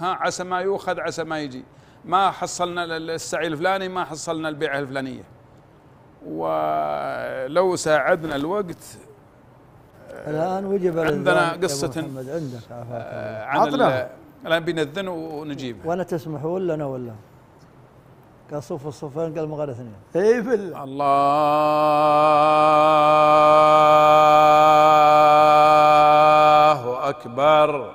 ها عسى ما يؤخذ عسى ما يجي. ما حصلنا السعي الفلاني ما حصلنا البيعة الفلانية. ولو ساعدنا الوقت الآن وجب عندنا قصة عندك آه، عن الآن بنذن ونجيب. وأنا تسمحون لنا ولا؟ قال صف الصفين قال مغار اثنين. اي بالله الله أكبر.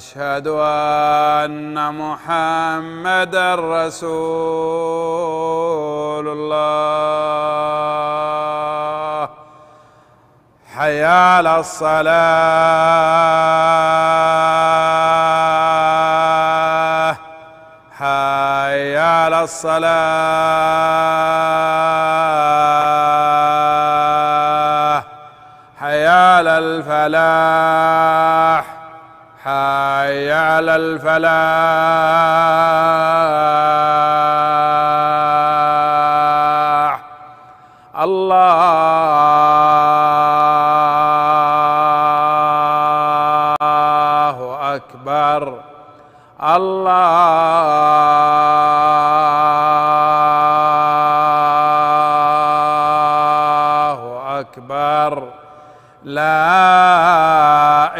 أشهد أن محمدا رسول الله. حي على الصلاة. حي على الصلاة. حي على الفلاح. حي على الفلاح. الله أكبر. الله أكبر. لا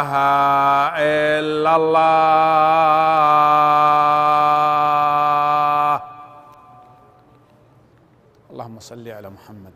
إله إلا الله. اللهم صل على محمد.